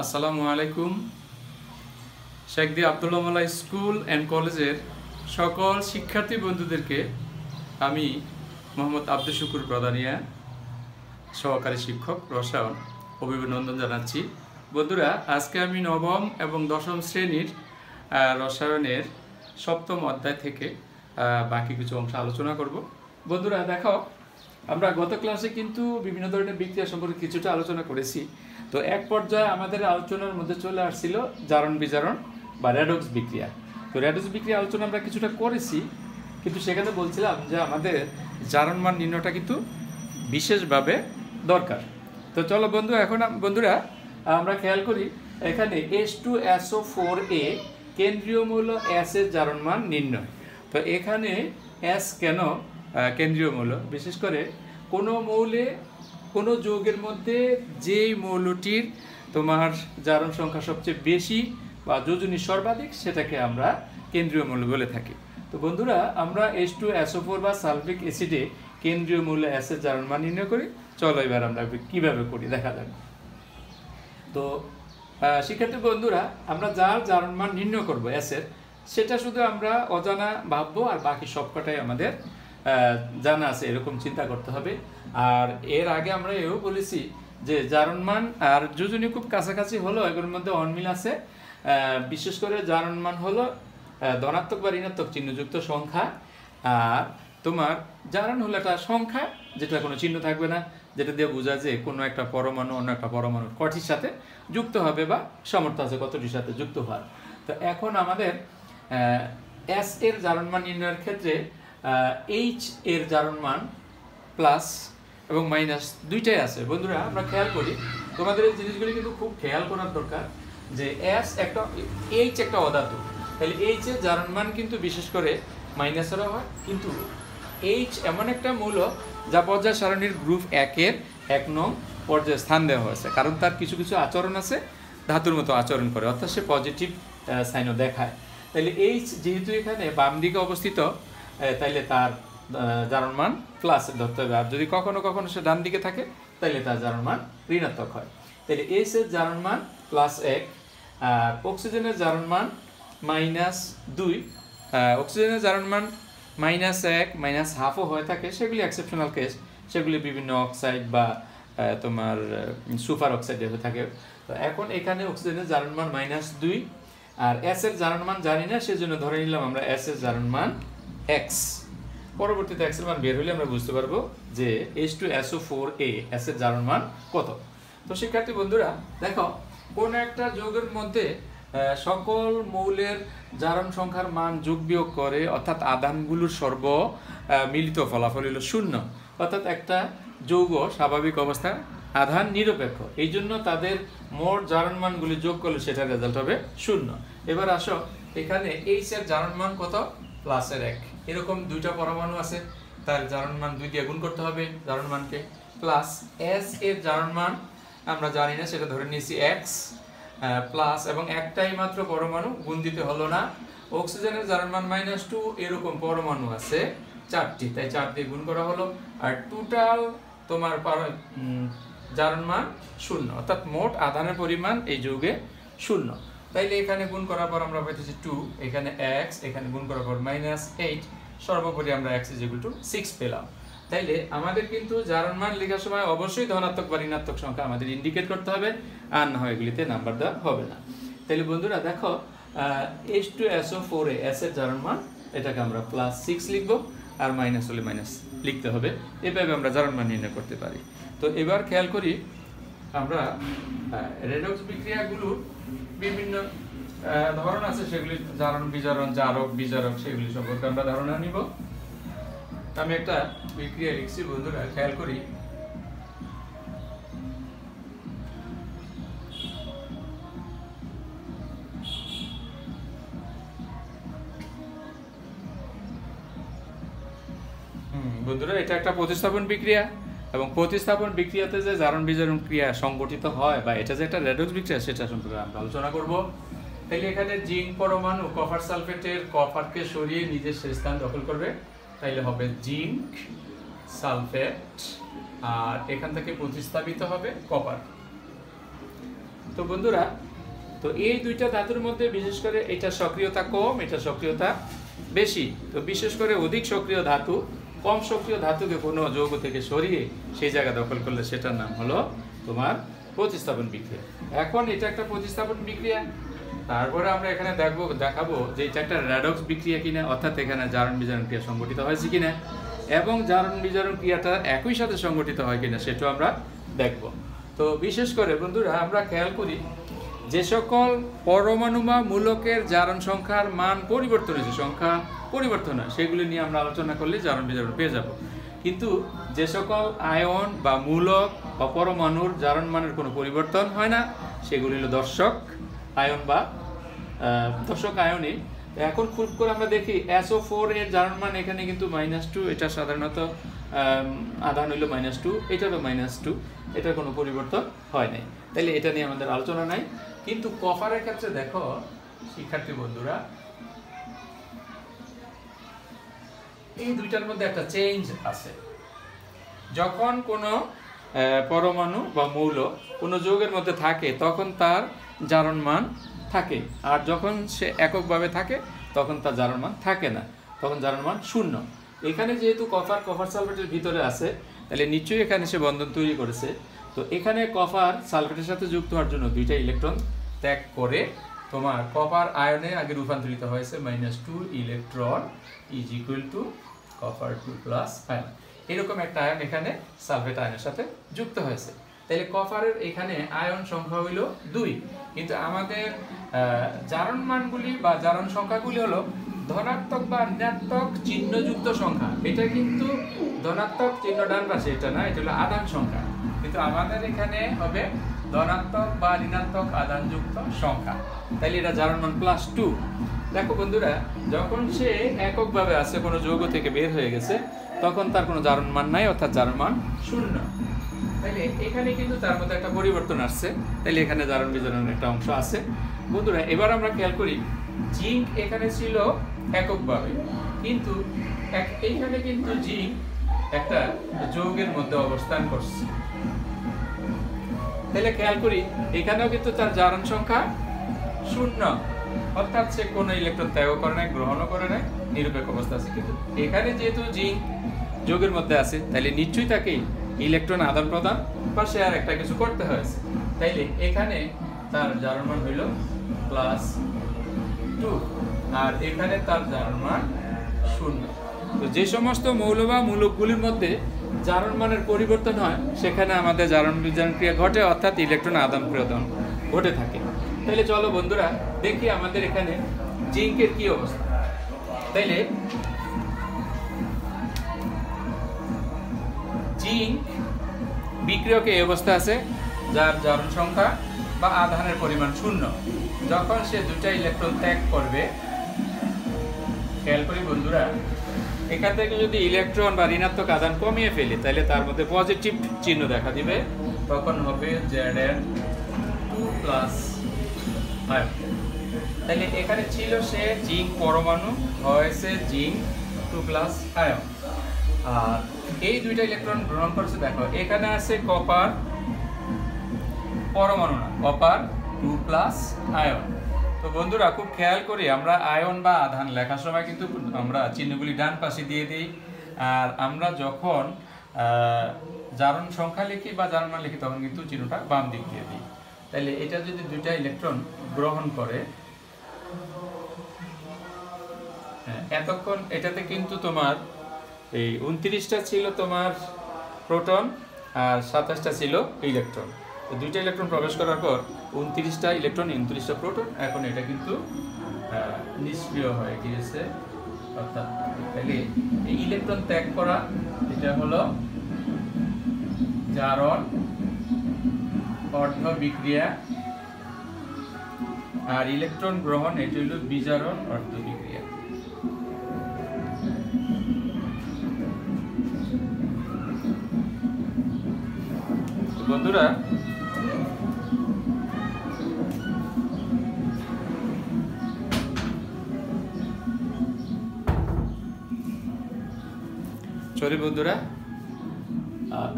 আসসালামু আলাইকুম। শেখদি আবদুল্লাহ মোল্লা স্কুল অ্যান্ড কলেজের সকল শিক্ষার্থী বন্ধুদেরকে আমি মোহাম্মদ আব্দুল শুকুর প্রদানিয়া, সহকারী শিক্ষক রসায়ন, অভিনন্দন জানাচ্ছি। বন্ধুরা, আজকে আমি নবম এবং দশম শ্রেণির রসায়নের সপ্তম অধ্যায় থেকে বাকি কিছু অংশ আলোচনা করব। বন্ধুরা, দেখো, আমরা গত ক্লাসে কিন্তু বিভিন্ন ধরনের বিক্রিয়া সম্পর্কে কিছুটা আলোচনা করেছি। তো এক পর্যায়ে আমাদের আলোচনার মধ্যে চলে আসছিল জারণ বিজারণ বা র্যাডক্স বিক্রিয়া। তো র্যাডক্স বিক্রিয়া আলোচনা আমরা কিছুটা করেছি, কিন্তু সেখানে বলছিলাম যে আমাদের জারণ মান নির্ণয়টা কিন্তু বিশেষভাবে দরকার। তো চলো বন্ধু, এখন বন্ধুরা, আমরা খেয়াল করি, এখানে এস টু এসও ফোর এ কেন্দ্রীয় মূল্য এস এর জারণ মান নির্ণয়। তো এখানে এস কেন কেন্দ্রীয় মৌল? বিশেষ করে কোনো মৌলে কোনো যৌগের মধ্যে যেই মৌলটির তোমার জারণ সংখ্যা সবচেয়ে বেশি বা যোজনী সর্বাধিক, সেটাকে আমরা কেন্দ্রীয় মৌল বলে থাকি। তো বন্ধুরা, আমরা এস টু অ্যাসোফোর বা সালফিক অ্যাসিডে কেন্দ্রীয় মূল্য অ্যাসের জারণ মান নির্ণয় করি। চলো এবার আমরা কীভাবে করি, দেখা যাক। তো শিক্ষার্থী বন্ধুরা, আমরা যার জারণ মান নির্ণয় করব অ্যাসের, সেটা শুধু আমরা অজানা ভাববো আর বাকি সবকটাই আমাদের জানা আছে, এরকম চিন্তা করতে হবে। আর এর আগে আমরা এও বলেছি যে জারণ মান আর যোজনী খুব কাছাকাছি হলো এগুলোর মধ্যে অনমিল আছে। বিশেষ করে জারণ মান হলো ধনাত্মক বা ঋণাত্মক চিহ্নযুক্ত সংখ্যা। আর তোমার জারণ হলো একটা সংখ্যা যেটা কোনো চিহ্ন থাকবে না, যেটা দিয়ে বোঝা যে কোনো একটা পরমাণু অন্য একটা পরমাণু কটির সাথে যুক্ত হবে বা সামর্থ্য আছে কতটির সাথে যুক্ত হওয়ার। তো এখন আমাদের এস এর জারণ মান নির্ণয়ের ক্ষেত্রে এইচ এর জারণ মান প্লাস এবং মাইনাস দুইটাই আছে। বন্ধুরা, আমরা খেয়াল করি, তোমাদের এই জিনিসগুলি কিন্তু খুব খেয়াল করার দরকার যে এস একটা এইচ একটা অধাতু। তাহলে এইচ জারণ মান কিন্তু বিশেষ করে মাইনাসেরও হয়, কিন্তু এইচ এমন একটা মূল যা পর্যায় সারণীর গ্রুপ একের এক নং পর্যায়ে স্থান দেওয়া হয়েছে। কারণ তার কিছু কিছু আচরণ আছে, ধাতুর মতো আচরণ করে, অর্থাৎ সে পজিটিভ সাইনও দেখায়। তাহলে এইচ যেহেতু এখানে বাম দিকে অবস্থিত তাইলে তার জারণ মান প্লাস ধরতে হবে। আর যদি কখনো কখনো সে ডান দিকে থাকে, তাইলে তার জারণ মান ঋণাত্মক হয়। তাহলে এইচ এর জারণ মান প্লাস এক, আর অক্সিজেনের জারণ মান মাইনাস দুই অক্সিজেনের জারণ মান মাইনাস এক মাইনাস হাফও হয়ে থাকে সেগুলি এক্সেপশনাল কেস সেগুলি বিভিন্ন অক্সাইড বা তোমার সুপার অক্সাইডে হয়ে থাকে। তো এখন এখানে অক্সিজেনের জারণ মান মাইনাস দুই, আর এস এর জারণ মান জানি না, সেজন্য ধরে নিলাম আমরা এস এর জারণ মান এক্স পরবর্তীতে এক্সের মান বের হলে আমরা বুঝতে পারব যে এইচ টু এসও ফোর এ এস এর জারণ মান কত। তো শিক্ষার্থী বন্ধুরা, দেখো, কোন একটা যৌগের মধ্যে সকল মৌলের জারণ সংখ্যার মান যোগ বিয়োগ করে, অর্থাৎ আধানগুলোর সর্ব মিলিত ফলাফল হলো শূন্য। অর্থাৎ একটা যৌগ স্বাভাবিক অবস্থা আধান নিরপেক্ষ। এই জন্য তাদের মোট জারণ মানগুলি যোগ করলে সেটার রেজাল্ট হবে শূন্য। এবার আসো, এখানে এইচ এর জারণ মান কত? প্লাসের এক। এরকম দুইটা পরমাণু আছে, তার জারণ মান দুই দিয়ে গুণ করতে হবে জারণ মানকে প্লাস এস এর জারণ মান আমরা জানি না, সেটা ধরে নিয়েছি এক্স প্লাস এবং একটাই মাত্র পরমাণু গুণ দিতে হলো না। অক্সিজেনের জারণ মান মাইনাস টু এরকম পরমাণু আছে, চারটি, তাই চার দিয়ে গুণ করা হলো। আর টোটাল তোমার জারণ মান শূন্য, অর্থাৎ মোট আধানের পরিমাণ এই যুগে শূন্য। তাইলে এখানে গুণ করার পর আমরা পাইতেছি টু এখানে এক্স এখানে গুণ করার পর মাইনাস এইট সর্বোপরি আমরা এক্স ইজ টু সিক্স পেলাম। তাইলে আমাদের কিন্তু জারণ মান লেখার সময় অবশ্যই ধনাত্মক বা ঋণাত্মক সংখ্যা আমাদের ইন্ডিকেট করতে হবে, আর না হয় এগুলিতে নাম্বার দেওয়া হবে না। তাহলে বন্ধুরা দেখো এইচ টু এসও ফোর এ এস এর জারণ মান, এটাকে আমরা প্লাস সিক্স লিখব, আর মাইনাস হলে মাইনাস লিখতে হবে। এভাবে আমরা জারণ মান নির্ণয় করতে পারি। তো এবার খেয়াল করি আমরা রেডক্স বিক্রিয়াগুলোর বিভিন্ন ধরন আছে, সেগুলি জারণ, বিজারণ, জারক, বিজারক, সেগুলি সম্পর্কে আমরা ধারণা নিব। আমি একটা বিক্রিয়া লিখছি, বন্ধুরা, খেয়াল করি। বন্ধুরা, এটা একটা প্রতিস্থাপন বিক্রিয়া। এবং প্রতিস্থাপন বিক্রিয়াতে যে জারণ বিজারণ ক্রিয়া সংগঠিত হয় বা এটা যে একটা রেডক্স বিক্রিয়া, সেটা সম্পর্কে আমরা আলোচনা করব। তাহলে এখানে জিঙ্ক পরমাণু, কপার সালফেটের কপারকে সরিয়ে নিজের সে স্থান দখল করবে। তাইলে হবে জিঙ্ক সালফেট, আর এখান থেকে প্রতিস্থাপিত হবে কপার। তো বন্ধুরা, তো এই দুইটা ধাতুর মধ্যে বিশেষ করে এটা সক্রিয়তা কম, এটা সক্রিয়তা বেশি। তো বিশেষ করে অধিক সক্রিয় ধাতু কম সক্রিয় ধাতুকে কোনো যৌগ থেকে সরিয়ে সেই জায়গা দখল করলে সেটার নাম হলো তোমার প্রতিস্থাপন বিক্রিয়া। এখন এটা একটা প্রতিস্থাপন বিক্রিয়া। তারপরে আমরা এখানে দেখব, দেখাবো যে এটা একটা র্যাডক্স বিক্রিয়া কিনা, অর্থাৎ এখানে জারণ বিজারণ ক্রিয়া সংগঠিত হয়েছে কিনা, এবং জারণ বিজারণ ক্রিয়াটা একই সাথে সংগঠিত হয় কিনা সেটাও আমরা দেখব। তো বিশেষ করে বন্ধুরা, আমরা খেয়াল করি যে সকল পরমাণু বা মূলকের জারণ সংখ্যার মান পরিবর্তন হয়েছে সংখ্যা পরিবর্তন হয়, সেগুলি নিয়ে আমরা আলোচনা করলে জারণ বিজারণ পেয়ে যাব। কিন্তু যে সকল আয়ন বা মূলক বা পরমাণুর জারণ মানের কোনো পরিবর্তন হয় না, সেগুলি হলো দর্শক আয়ন বা দর্শক আয়নে। এখন খুব করে আমরা দেখি এসও ফোর এর জারণ মান এখানে কিন্তু মাইনাস টু এটা সাধারণত আধান হইল মাইনাস টু এটারও মাইনাস টু এটার কোনো পরিবর্তন হয় নাই। তাহলে এটা নিয়ে আমাদের আলোচনা নাই। কিন্তু কফারের ক্ষেত্রে দেখো, শিক্ষার্থী বন্ধুরা, এই দুইটার মধ্যে একটা চেঞ্জ আছে। যখন কোনো পরমাণু বা মৌল কোনো যৌগের মধ্যে থাকে, তখন তার জারণ মান থাকে। আর যখন সে এককভাবে থাকে, তখন তার জারণ মান থাকে না। তখন জারণ মান শূন্য। এখানে যেহেতু কপার কপার সালফেটের ভিতরে আছে, তাহলে নিশ্চয়ই এখানে সে বন্ধন তৈরি করেছে। তো এখানে কপার সালফেটের সাথে যুক্ত হওয়ার জন্য দুইটা ইলেকট্রন ত্যাগ করে তোমার কপার আয়নে আগে রূপান্তরিত হয়েছে minus two electron is equal to copper two plus ion এরকম একটা আয়ন এখানে সালফেট আয়নের সাথে যুক্ত হয়েছে। তাহলে কপারের এখানে আয়ন সংখ্যা হইল দুই। কিন্তু আমাদের জারণ মানগুলি বা জারণ সংখ্যাগুলি হলো ধনাত্মক বা ঋণাত্মক চিহ্নযুক্ত সংখ্যা। এটা কিন্তু ধনাত্মক চিহ্ন ডান পাশে, এটা না, এটা হলো আদান সংখ্যা। কিন্তু আমাদের এখানে হবে ধনাত্মক বা ঋণাত্মক আদানযুক্ত সংখ্যা। তাইলে এটা জারণ মান প্লাস টু দেখো বন্ধুরা, যখন সে এককভাবে আছে, কোনো যৌগ থেকে বের হয়ে গেছে, তখন তার কোনো জারণ মান নাই, অর্থাৎ জারণ মান শূন্য। তাইলে এখানে কিন্তু তার মধ্যে একটা পরিবর্তন আসছে। তাইলে এখানে জারণ বিজারণের একটা অংশ আছে। বন্ধুরা, এবার আমরা খেয়াল করি, জিঙ্ক এখানে ছিল এককভাবে, কিন্তু এইখানে কিন্তু জিঙ্ক একটা যৌগের মধ্যে অবস্থান করছে। তাহলে খেয়াল করি, এখানেও কিন্তু তার জারণ সংখ্যা শূন্য। অর্থাৎ সে কোনো ইলেকট্রন ত্যাগ করে নাই, গ্রহণও করে নাই, নিরপেক্ষ অবস্থা আছে কিন্তু। এখানে যেহেতু জিঙ্ক যোগের মধ্যে আছে, তাহলে নিশ্চয়ই তাকে ইলেকট্রন আদান প্রদান বা সে আর একটা কিছু করতে হয়েছে। তাইলে এখানে তার জারণ মান হইল প্লাস টু আর এখানে তার জারণ মান শূন্য। তো যে সমস্ত মৌল বা মূলকগুলির মধ্যে জারণ মানের পরিবর্তন হয়, সেখানে আমাদের জারণ বিজারণ ক্রিয়া ঘটে, অর্থাৎ ইলেকট্রন আদান প্রদান ঘটে থাকে। তাহলে চলো বন্ধুরা, দেখি আমাদের এখানে জিঙ্কের কি অবস্থা। তাইলে জিঙ্ক বিক্রিয়কে এই অবস্থা আছে, যার জারণ সংখ্যা বা আধানের পরিমাণ শূন্য। যখন সে দুটা ইলেকট্রন ত্যাগ করবে, খেয়াল করি বন্ধুরা এখান থেকে যদি ইলেকট্রন বা ঋণাত্মক আদান কমিয়ে ফেলি, তাহলে তার মধ্যে পজিটিভ চিহ্ন দেখা দিবে। তখন হবে জেড এন টু প্লাস তাহলে এখানে ছিল সে জিঙ্ক পরমাণু, হয়েছে জিঙ্ক টু প্লাস আয়ন। আর এই দুইটা ইলেকট্রন গ্রহণ করছে, দেখো, এখানে আছে কপার পরমাণু না কপার টু প্লাস আয়ন। তো বন্ধুরা খুব খেয়াল করি আমরা আয়ন বা আধান লেখার সময় কিন্তু আমরা চিহ্নগুলি ডান পাশে দিয়ে দিই। আর আমরা যখন জারণ সংখ্যা লিখি বা জারণমান লিখি তখন কিন্তু চিহ্নটা বাম দিক দিয়ে দিই। তাহলে এটা যদি দুইটা ইলেকট্রন গ্রহণ করে হ্যাঁ, এতক্ষণ এটাতে কিন্তু তোমার এই উনত্রিশটা ছিল তোমার প্রোটন আর সাতাশটা ছিল ইলেকট্রন দুইটা ইলেকট্রন প্রবেশ করার পর উনত্রিশটা ইলেকট্রন উনত্রিশটা প্রোটন এখন এটা কিন্তু নিষ্ক্রিয় হয়ে গিয়েছে। অর্থাৎ তাহলে এই ইলেকট্রন ত্যাগ করা, এটা হলো জারণ, অর্ধ বিক্রিয়া, আর ইলেকট্রন গ্রহণ, এটি হলো বিজারণ, অর্ধ বিক্রিয়া। বন্ধুরা সরি বন্ধুরা।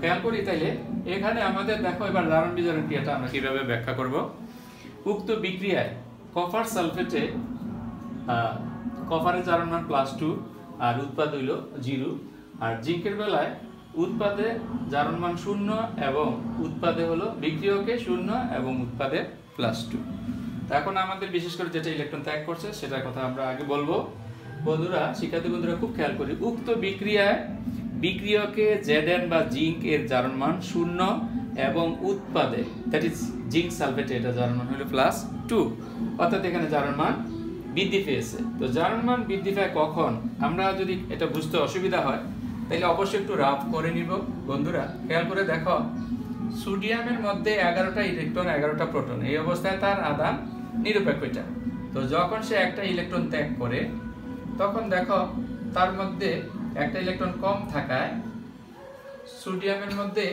খেয়াল করি তাইলে, এখানে আমাদের দেখো এবার জারণ বিজারণ ক্রিয়াটা আমরা কীভাবে ব্যাখ্যা করব। উক্ত বিক্রিয়ায় কপার সালফেটে কপারের জারণ মান প্লাস টু আর উৎপাদ হইল জিরো আর জিঙ্কের বেলায় উৎপাদে জারণ মান শূন্য এবং উৎপাদে হলো বিক্রিয়কে শূন্য এবং উৎপাদে প্লাস টু এখন আমাদের বিশেষ করে যেটা ইলেকট্রন ত্যাগ করছে, সেটার কথা আমরা আগে বলব। বন্ধুরা, শিক্ষার্থী বন্ধুরা, খুব খেয়াল করি, উক্ত বিক্রিয়ায় বিক্রিয়কে জেডেন বা জিঙ্ক এর জারণ মান শূন্য এবং উৎপাদে দ্যাট ইজ জিঙ্ক সালফেট এটা জারণ মান হলো প্লাস টু অর্থাৎ এখানে জারণ মান বৃদ্ধি পেয়েছে। তো জারণ মান বৃদ্ধি পায় কখন? আমরা যদি এটা বুঝতে অসুবিধা হয়, তাহলে অবশ্যই একটু রাফ করে নিব। বন্ধুরা, খেয়াল করে দেখো, সোডিয়ামের মধ্যে এগারোটা ইলেকট্রন, এগারোটা প্রোটন, এই অবস্থায় তার আদান নিরপেক্ষ এটা। তো যখন সে একটা ইলেকট্রন ত্যাগ করে, তখন দেখো তার মধ্যে একটা ইলেকট্রন কম থাকায় সোডিয়ামের মধ্যে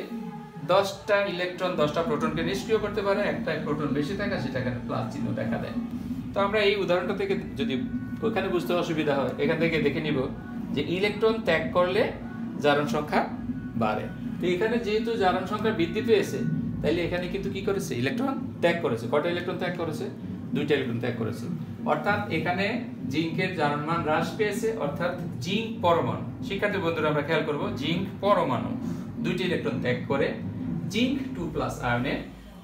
দশটা ইলেকট্রন দশটা প্রোটনকে নিষ্ক্রিয় করতে পারে একটা প্রোটন বেশি থাকা সেটা এখানে প্লাস চিহ্ন দেখা দেয়। তো আমরা এই উদাহরণটা থেকে যদি ওখানে বুঝতে অসুবিধা হয়, এখান থেকে দেখে নিব যে ইলেকট্রন ত্যাগ করলে জারণ সংখ্যা বাড়ে। তো এখানে যেহেতু জারণ সংখ্যা বৃদ্ধি পেয়েছে, তাইলে এখানে কিন্তু কি করেছে? ইলেকট্রন ত্যাগ করেছে। কটা ইলেকট্রন ত্যাগ করেছে? দুইটা ইলেকট্রন ত্যাগ করেছে। অর্থাৎ এখানে জিঙ্কের জারণ মান হ্রাস পেয়েছে, অর্থাৎ জিঙ্ক পরমাণু। শিক্ষার্থী বন্ধুরা, আমরা খেয়াল করব, জিঙ্ক পরমাণু। দুইটি ইলেকট্রন ত্যাগ করে জিঙ্ক টু প্লাস আয়নে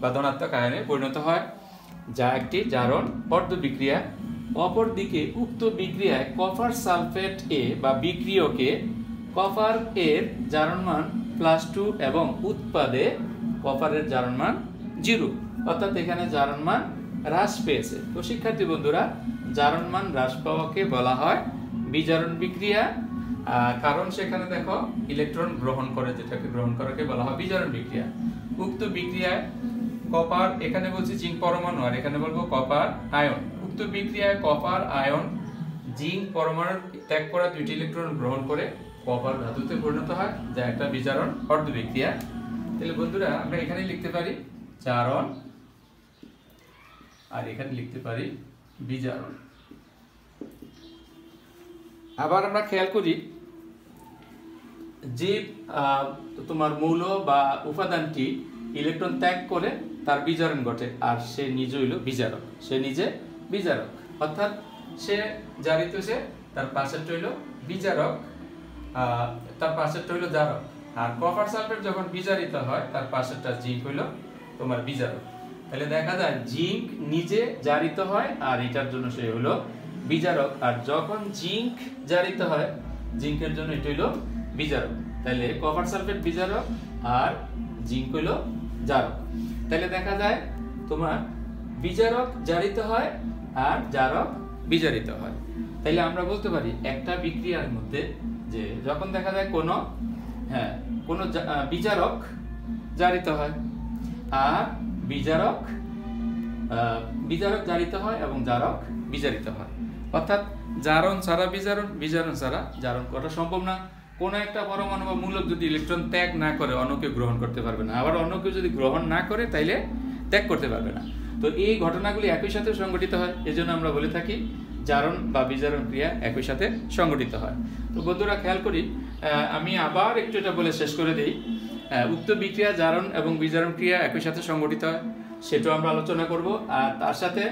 বা ধনাত্মক আয়নে পরিণত হয়, যা একটি জারণ অর্ধ বিক্রিয়া। অপরদিকে উক্ত বিক্রিয়ায় কপার সালফেট এ বা বিক্রিয়কে কপার এর জারণমান প্লাস টু এবং উৎপাদে কপারের জারণমান জিরো। অর্থাৎ এখানে জারণমান হ্রাস পেয়েছে। তো শিক্ষার্থী বন্ধুরা জারণমান হ্রাস পাওয়াকে বলা হয় বিজারণ বিক্রিয়া। কারণ সেখানে দেখো ইলেকট্রন গ্রহণ করে, যেটাকে গ্রহণ করাকে বলা হয় বিজারণ বিক্রিয়া। উক্ত বিক্রিয়ায় কপার, এখানে বলছি জিঙ্ক পরমাণু, আর এখানে বলব কপার আয়ন। উক্ত বিক্রিয়ায় কপার, আয়ন, জিঙ্ক পরমাণু ত্যাগ করা দুইটি ইলেকট্রন গ্রহণ করে কপার ধাতুতে পরিণত হয়, যা একটা বিজারণ অর্ধ বিক্রিয়া। তাহলে বন্ধুরা, আমরা এখানে লিখতে পারি চারণ আর এখানে লিখতে পারি বিজারণ। আবার আমরা খেয়াল করি যে তোমার মৌল বা উপাদানটি ইলেকট্রন ত্যাগ করে তার বিজারণ ঘটে আর সে নিজে হইল বিজারক। সে নিজে বিজারক। অর্থাৎ সে জারিত সে তার পাশেরটা হইল বিজারক তার পাশেরটা হইল জারক। আর কপার সালফেট যখন বিজারিত হয়, তার পাশেরটা জিঙ্ক হইল তোমার বিজারক। তাহলে দেখা যায় জিঙ্ক নিজে জারিত হয়, আর এটার জন্য সে হলো বিজারক। আর যখন জিঙ্ক জারিত হয়, জিঙ্কের জন্য এটা হলো বিজারক। তাহলে কপার সালফেট বিজারক আর জিঙ্ক হইল জারক। তাহলে দেখা যায় তোমার বিজারক জারিত হয় আর জারক বিজারিত হয়। তাহলে আমরা বলতে পারি একটা বিক্রিয়ার মধ্যে যে যখন দেখা যায় কোনো হ্যাঁ কোনো বিজারক জারিত হয়, আর বিজারক আহ, বিজারক জারিত হয় এবং জারক বিজারিত হয়। অর্থাৎ জারণ ছাড়া বিজারণ বিজারণ ছাড়া জারণ করা সম্ভব না। কোনো একটা পরমাণু বা মূলক যদি ইলেকট্রন ত্যাগ না করে অন্য কেউ গ্রহণ করতে পারবে না। আবার অন্য কেউ যদি গ্রহণ না করে তাইলে ত্যাগ করতে পারবে না। তো এই ঘটনাগুলি একই সাথে সংঘটিত হয় এজন্য আমরা বলে থাকি জারণ বা বিজারণ ক্রিয়া একই সাথে সংঘটিত হয়। তো বন্ধুরা খেয়াল করি আমি আবার একটু এটা বলে শেষ করে দিই। উক্ত বিক্রিয়া জারণ এবং বিজারণ ক্রিয়া একই সাথে সংগঠিত হয়, সেটাও আমরা আলোচনা করব। আর তার সাথে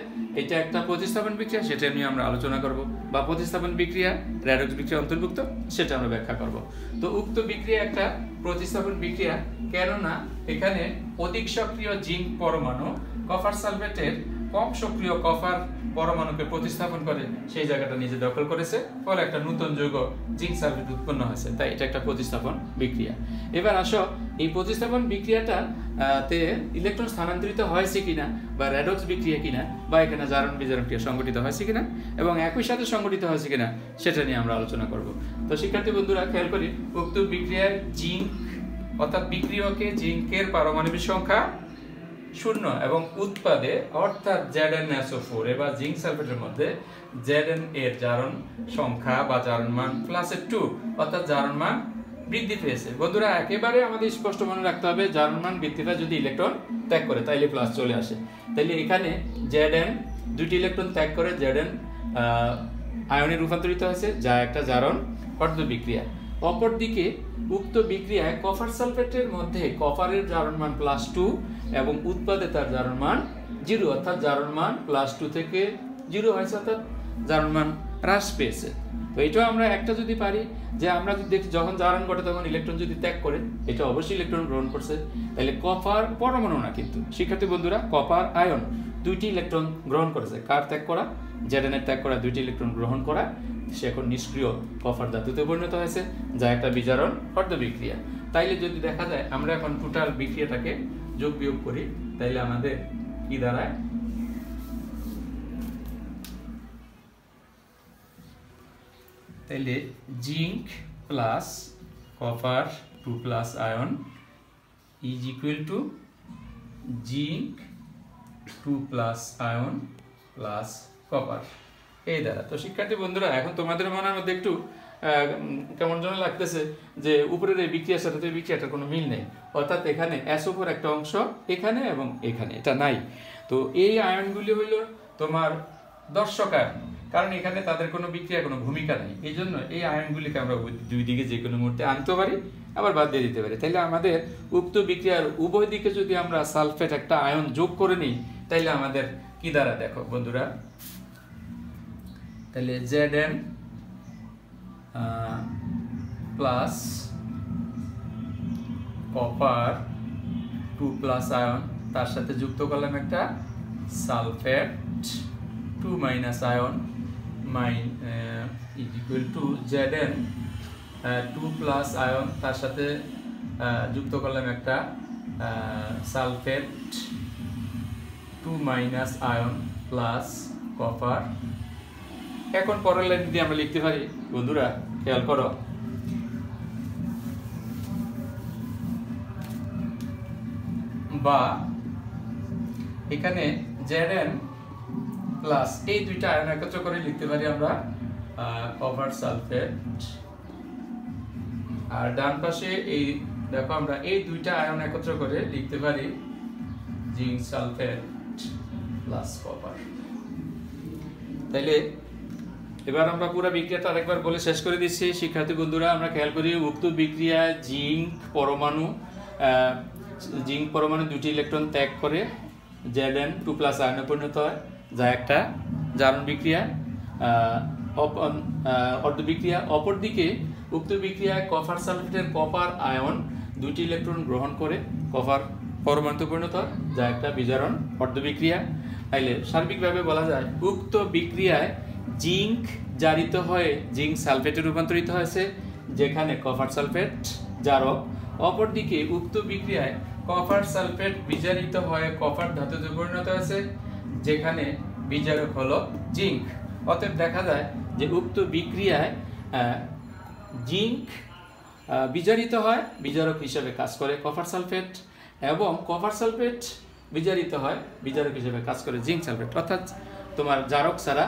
এটা একটা প্রতিস্থাপন বিক্রিয়া, সেটা নিয়ে আমরা আলোচনা করব। বা প্রতিস্থাপন বিক্রিয়া র্যাডক্স বিক্রিয়া অন্তর্ভুক্ত, সেটা আমরা ব্যাখ্যা করব। তো উক্ত বিক্রিয়া একটা প্রতিস্থাপন বিক্রিয়া, কেননা এখানে অধিক সক্রিয় জিঙ্ক পরমাণু কপার সালফেটের কম সক্রিয় কফার পরমাণুকে প্রতিস্থাপন করে, সেই জায়গাটা নিজে দখল করেছে। ফলে একটা নতুন যৌগ জিঙ্ক সালফেট উৎপন্ন হয়েছে। তাই এটা একটা প্রতিস্থাপন বিক্রিয়া। এবার আসো, এই প্রতিস্থাপন বিক্রিয়াটা তে ইলেকট্রন স্থানান্তরিত হয়েছে কিনা, বা র্যাডক্স বিক্রিয়া কিনা, বা এখানে জারণ বিজারণ ক্রিয়া সংগঠিত হয়েছে কিনা, এবং একই সাথে সংগঠিত হয়েছে কিনা, সেটা নিয়ে আমরা আলোচনা করব। তো শিক্ষার্থী বন্ধুরা, খেয়াল করি, উক্ত বিক্রিয়ার জিঙ্ক, অর্থাৎ বিক্রিয়কে জিঙ্কের পারমাণবিক সংখ্যা শূন্য এবং উৎপাদে অর্থাৎ জেডএন ফোর এবার জিঙ্ক সালফেটের মধ্যে জেডএন এর জারণ সংখ্যা বা জারণ মান প্লাসের টু অর্থাৎ জারণ মান বৃদ্ধি পেয়েছে। বন্ধুরা, একেবারে আমাদের স্পষ্ট মনে রাখতে হবে, জারণ মান বৃদ্ধিটা যদি ইলেকট্রন ত্যাগ করে, তাইলে প্লাস চলে আসে। তাইলে এখানে জেডএন দুটি ইলেকট্রন ত্যাগ করে জেডএন আয়নে রূপান্তরিত হয়েছে, যা একটা জারণ অর্ধ বিক্রিয়া অপরদিকে উক্ত বিক্রিয়ায় কপার সালফেটের মধ্যে কপারের জারণ মান প্লাস টু এবং উৎপাদে তার জারণ মান জিরো অর্থাৎ জারণ মান প্লাস টু থেকে জিরো হয়েছে, অর্থাৎ জারণ মান হ্রাস পেয়েছে। তো এটাও আমরা একটা যদি পারি, যে আমরা যদি দেখি, যখন জারণ ঘটে, তখন ইলেকট্রন যদি ত্যাগ করে, এটা অবশ্যই ইলেকট্রন গ্রহণ করছে। তাহলে কপার পরমাণু না কিন্তু। শিক্ষার্থী বন্ধুরা কপার আয়ন দুইটি ইলেকট্রন গ্রহণ করেছে। কার ত্যাগ করা? জেডেনের ত্যাগ করা, দুইটি ইলেকট্রন গ্রহণ করা। সে এখন নিষ্ক্রিয় কফার ধাতুতে পরিণত হয়েছে, যা একটা বিজারণ অর্ধ বিক্রিয়া। তাইলে যদি দেখা যায়, আমরা এখন টোটাল বিক্রিয়াটাকে যোগ বিয়োগ করি, তাইলে আমাদের কি দাঁড়ায়? তাইলে zinc plus copper two plus ion is equal to zinc two plus ion plus copper এই দ্বারা তো শিক্ষার্থী বন্ধুরা, এখন তোমাদের মনের মধ্যে একটু কেমন যেন লাগতেছে যে উপরের এই বিক্রিয়ার সাথে তো বিক্রিয়াটার কোনো মিল নেই। অর্থাৎ এখানে এস উপর একটা অংশ এখানে এবং এখানে, এটা নাই। তো এই আয়নগুলি হইল তোমার দর্শক আয়ন, কারণ এখানে তাদের কোনো বিক্রিয়া কোনো ভূমিকা নেই। এই জন্য এই আয়নগুলিকে আমরা দুই দিকে যে কোনো মুহূর্তে আনতে পারি, আবার বাদ দিয়ে দিতে পারি। তাইলে আমাদের উক্ত বিক্রিয়ার উভয় দিকে যদি আমরা সালফেট একটা আয়ন যোগ করে নিই, তাইলে আমাদের কি দ্বারা দেখো বন্ধুরা? তাহলে Z N plus copper two plus ion তার সাথে যুক্ত করলাম একটা sulphate two minus ion mine is equal to Z N two plus ion তার সাথে যুক্ত করলাম একটা sulphate two minus ion plus copper এখন পরের লাইন দিয়ে আমরা লিখতে পারি, বন্ধুরা, খেয়াল করো। বা এখানে জেড এন প্লাস এই দুইটা আয়ন একত্র করে লিখতে পারি আমরা কভার সালফেট আর ডান পাশে এই, দেখো আমরা এই দুইটা আয়ন একত্র করে লিখতে পারি জিঙ্ক সালফেট প্লাস কপার তাইলে এবার আমরা পুরো বিক্রিয়াটা আরেকবার বলে শেষ করে দিচ্ছি। শিক্ষার্থী বন্ধুরা, আমরা খেয়াল করি উক্ত বিক্রিয়া জিঙ্ক পরমাণু জিঙ্ক পরমাণু দুটি ইলেকট্রন ত্যাগ করে জেড এন টু প্লাস আয়নে পরিণত হয়, যা একটা জারণ বিক্রিয়া। অর্ধ বিক্রিয়া। অপরদিকে উক্ত বিক্রিয়ায় কপার সালফেটের কপার আয়ন দুটি ইলেকট্রন গ্রহণ করে কপার পরমাণুতে পরিণত হয়, যা একটা বিজারণ অর্ধ বিক্রিয়া। তাইলে সার্বিকভাবে বলা যায়, উক্ত বিক্রিয়ায় জিঙ্ক জারিত হয়ে জিঙ্ক সালফেটে রূপান্তরিত হয়েছে, যেখানে কপার সালফেট জারক। অপরদিকে উক্ত বিক্রিয়ায় কপার সালফেট বিজারিত হয়ে কপার ধাতুতে পরিণত হয়েছে, যেখানে বিজারক হলো জিঙ্ক। অতএব দেখা যায় যে উক্ত বিক্রিয়ায় জিঙ্ক বিজারিত হয়, বিজারক হিসেবে কাজ করে কপার সালফেট, এবং কপার সালফেট বিজারিত হয়, বিজারক হিসেবে কাজ করে জিঙ্ক সালফেট। অর্থাৎ তোমার জারক ছাড়া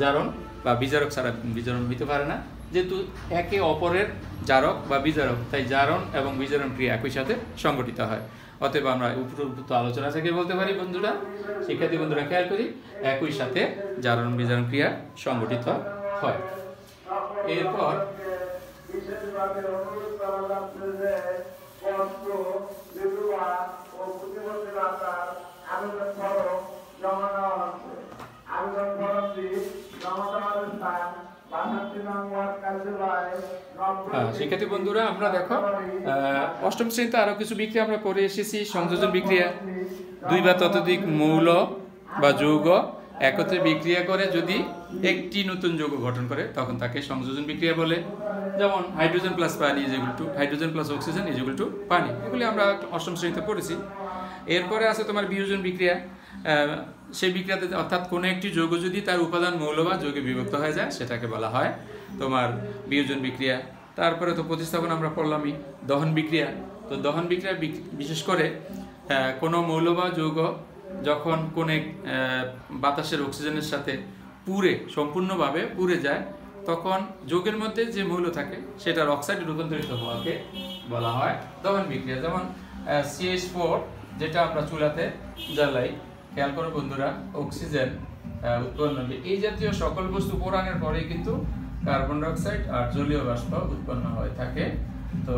জারণ বা বিজারক ছাড়া বিজারণ হইতে পারে না। যেহেতু একে অপরের জারক বা বিজারক, তাই জারণ এবং বিজারণ ক্রিয়া একই সাথে সংগঠিত হয়। অতএব আমরা উপরোক্ত আলোচনা থেকে বলতে পারি বন্ধুরা। শিক্ষার্থী বন্ধুরা, খেয়াল করি, একই সাথে জারণ বিজারণ ক্রিয়া সংগঠিত হয়। এরপর বিশেষভাবে অনুরোধ করা যাচ্ছে যে কষ্ট বিধবা ও প্রতিবন্ধী ভাতার আবেদন ফরম জমা দেওয়া হচ্ছে আবেদন ফরমটি জমা দেওয়ার স্থান শিক্ষার্থী বন্ধুরা, আমরা দেখো অষ্টম শ্রেণীতে আরও কিছু বিক্রিয়া আমরা পড়ে এসেছি। সংযোজন বিক্রিয়া দুই বা ততোধিক মৌল বা যৌগ একত্রে বিক্রিয়া করে যদি একটি নতুন যৌগ গঠন করে, তখন তাকে সংযোজন বিক্রিয়া বলে। যেমন হাইড্রোজেন প্লাস পানি is to hydrogen plus oxygen is to পানি। এগুলি আমরা অষ্টম শ্রেণীতে পড়েছি। এরপরে আছে তোমার বিয়োজন বিক্রিয়া। সেই বিক্রিয়াতে অর্থাৎ কোনো একটি যৌগ যদি তার উপাদান মৌল বা যৌগে বিভক্ত হয়ে যায়, সেটাকে বলা হয় তোমার বিয়োজন বিক্রিয়া। তারপরে তো প্রতিস্থাপন আমরা পড়লামই, দহন বিক্রিয়া। তো দহন বিক্রিয়া বিশেষ করে কোনো মৌল বা যৌগ যখন কোনো বাতাসের অক্সিজেনের সাথে পুরে সম্পূর্ণভাবে পুরে যায়, তখন যোগের মধ্যে যে মৌল থাকে, সেটার অক্সাইডে রূপান্তরিত হওয়াকে বলা হয় দহন বিক্রিয়া। যেমন সিএস ফোর যেটা আমরা চুলাতে জ্বালাই খেয়াল করো বন্ধুরা অক্সিজেন উৎপন্ন হবে। এই জাতীয় সকল বস্তু পোড়ানোর পরে কিন্তু কার্বন ডাইঅক্সাইড আর জলীয় বাষ্প উৎপন্ন হয়ে থাকে। তো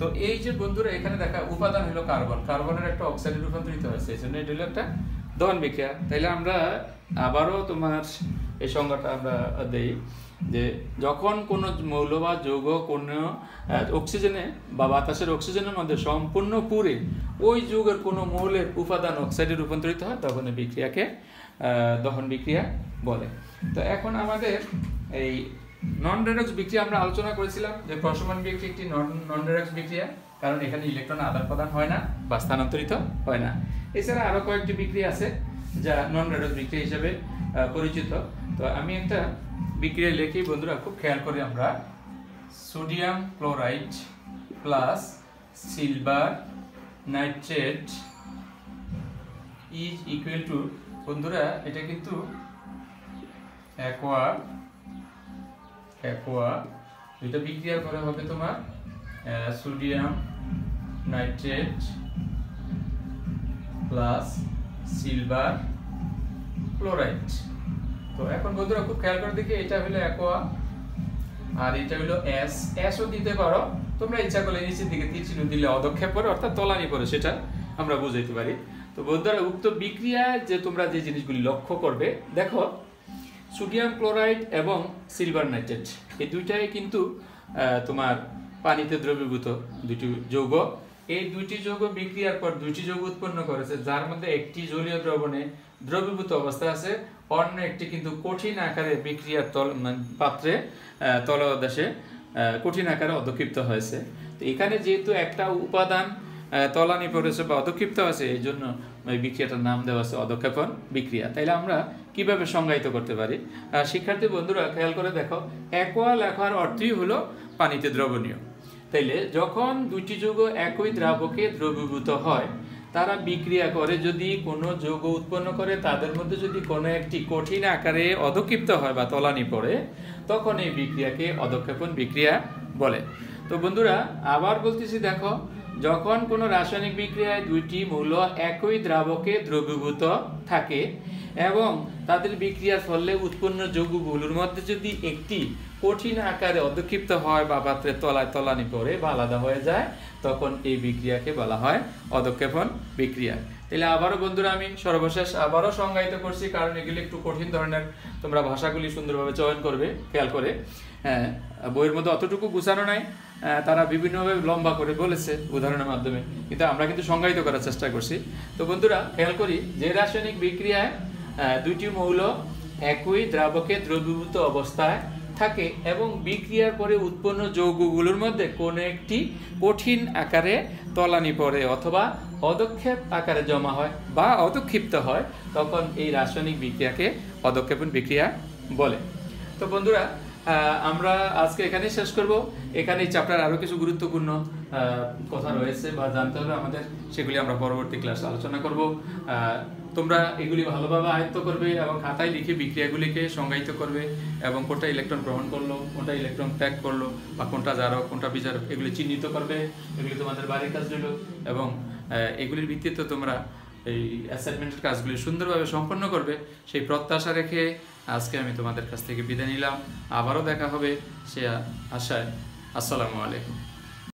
তো এই যে বন্ধুরা, এখানে দেখা উপাদান হলো কার্বন কার্বনের একটা অক্সাইডে রূপান্তরিত হয়েছে, এই জন্য এটা হলো একটা দহন বিক্রিয়া তাইলে আমরা আবারও তোমার এই সংজ্ঞাটা আমরা দেই। যে যখন কোনো মৌল বা যৌগ, কোনো অক্সিজেনে বা বাতাসের অক্সিজেনের মধ্যে সম্পূর্ণ পুরে ওই যৌগের কোনো মৌলের উপাদান অক্সাইডে রূপান্তরিত হয়, তখন এই বিক্রিয়াকে দহন বিক্রিয়া বলে। তো এখন আমাদের এই নন রেডক্স বিক্রিয়া আমরা আলোচনা করেছিলাম যে প্রশমন বিক্রিয়া একটি নন রেডক্স বিক্রিয়া, কারণ এখানে ইলেকট্রন আদান প্রদান হয় না বা স্থানান্তরিত হয় না। এছাড়া আরও কয়েকটি বিক্রিয়া আছে যা নন রেডক্স বিক্রিয়া হিসেবে পরিচিত। তো আমি একটা বিক্রিয়া লিখি বন্ধুরা খুব খেয়াল করে আমরা। Sodium chloride plus silver nitrate is equal to, বন্ধুরা এটা কিন্তু অ্যাকোয়া অ্যাকোয়া এটা বিক্রিয়া করে হবে তোমার sodium nitrate plus silver chloride. তো এখন বন্ধুরা খুব খেয়াল করে দেখি, এটা হলো অ্যাকোয়া আর এটা হলো এস এসও দিতে পারো। তোমরা ইচ্ছা করলে নিচের দিকে তীর চিহ্ন দিলে অদক্ষেপ পরে অর্থাৎ তলানি পরে সেটা আমরা বুঝাইতে পারি। তো বন্ধুরা, উক্ত বিক্রিয়া যে তোমরা যে জিনিসগুলি লক্ষ্য করবে, দেখো, সোডিয়াম ক্লোরাইড এবং সিলভার নাইট্রেট, এই দুইটাই কিন্তু তোমার পানিতে দ্রবীভূত দুটি যৌগ। এই দুইটি যৌগ বিক্রিয়ার পর দুইটি যৌগ উৎপন্ন করেছে, যার মধ্যে একটি জলীয় দ্রবণে দ্রবীভূত অবস্থায় আছে, অন্য একটি কিন্তু কঠিন আকারে বিক্রিয়ার তল পাত্রে তলদেশে কঠিন আকারে অধক্ষিপ্ত হয়েছে। তো এখানে যেহেতু একটা উপাদান তলানি পড়েছে বা অধক্ষিপ্ত আছে, এই জন্য এই বিক্রিয়াটার নাম দেওয়া আছে অধক্ষেপণ বিক্রিয়া। তাইলে আমরা কীভাবে সংজ্ঞায়িত করতে পারি? শিক্ষার্থী বন্ধুরা, খেয়াল করে দেখো অ্যাকোয়া লেখার অর্থই হলো পানিতে দ্রবণীয়। তাইলে যখন দুটি যৌগ একই দ্রাবকে দ্রবীভূত হয়, তারা বিক্রিয়া করে যদি কোনো যৌগ উৎপন্ন করে, তাদের মধ্যে যদি কোনো একটি কঠিন আকারে অধক্ষিপ্ত হয় বা তলানি পড়ে, তখন এই বিক্রিয়াকে অধক্ষেপণ বিক্রিয়া বলে। তো বন্ধুরা, আবার বলতেছি দেখো, যখন কোনো রাসায়নিক বিক্রিয়ায় দুইটি মৌল একই দ্রাবকে দ্রবীভূত থাকে এবং তাদের বিক্রিয়ার ফলে উৎপন্ন যৌগগুলোর মধ্যে যদি একটি কঠিন আকারে অধক্ষিপ্ত হয় বা পাত্রের তলায় তলানি পড়ে বা আলাদা হয়ে যায়, তখন এই বিক্রিয়াকে বলা হয় অধক্ষেপণ বিক্রিয়া। তাহলে আবারও বন্ধুরা আমি সর্বশেষ আবারও সংজ্ঞায়িত করছি, কারণ এগুলি একটু কঠিন ধরনের, তোমরা ভাষাগুলি সুন্দরভাবে চয়ন করবে, খেয়াল করে। হ্যাঁ বইয়ের মধ্যে অতটুকু গুছানো নাই। তারা বিভিন্নভাবে লম্বা করে বলেছে উদাহরণের মাধ্যমে। কিন্তু আমরা কিন্তু সংজ্ঞায়িত করার চেষ্টা করছি। তো বন্ধুরা, খেয়াল করি, যে রাসায়নিক বিক্রিয়ায় দুইটি মৌল একই দ্রাবকে দ্রবীভূত অবস্থায় থাকে এবং বিক্রিয়ার পরে উৎপন্ন যৌগগুলোর মধ্যে কোনো একটি কঠিন আকারে তলানি পড়ে অথবা অদক্ষেপ আকারে জমা হয় বা অদক্ষিপ্ত হয়, তখন এই রাসায়নিক বিক্রিয়াকে অদক্ষেপণ বিক্রিয়া বলে। তো বন্ধুরা আমরা আজকে এখানেই শেষ করব। এখানে এই চ্যাপ্টার আরও কিছু গুরুত্বপূর্ণ কথা রয়েছে বা জানতে হবে আমাদের। সেগুলি আমরা পরবর্তী ক্লাসে আলোচনা করব। তোমরা এগুলি ভালোভাবে আয়ত্ত করবে এবং খাতায় লিখে বিক্রিয়াগুলিকে সংজ্ঞায়িত করবে এবং কোনটা ইলেকট্রন গ্রহণ করল, কোনটা ইলেকট্রন ত্যাগ করল বা কোনটা জারক, কোনটা বিচারক এগুলি চিহ্নিত করবে। এগুলি তোমাদের বাড়ির কাজ রইল এবং এগুলির ভিত্তিতে তোমরা এই অ্যাসাইনমেন্টের কাজগুলি সুন্দরভাবে সম্পন্ন করবে। সেই প্রত্যাশা রেখে আজকে আমি তোমাদের কাছ থেকে বিদায় নিলাম। আবারও দেখা হবে সে আশায়। আসসালামু আলাইকুম।